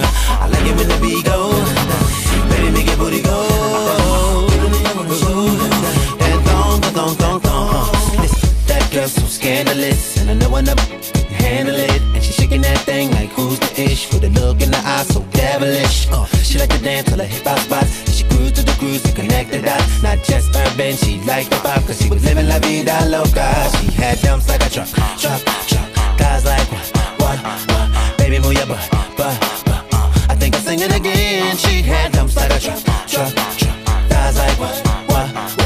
I like it when the beat go. Baby, make your booty go. That thong, that thong, thong, thong. That girl so scandalous, and I know I know handle it. And she's shaking that thing like who's the ish with a look in the eye so devilish. Uh, she like to dance till her hip hop spots. And she cruise to the cruise to connect the dots. Not just urban, she like the pop, cause she was living la vida loca. She had dumps like a truck, truck, truck. sing again. She had dumps like a cha cha cha, thighs like what what.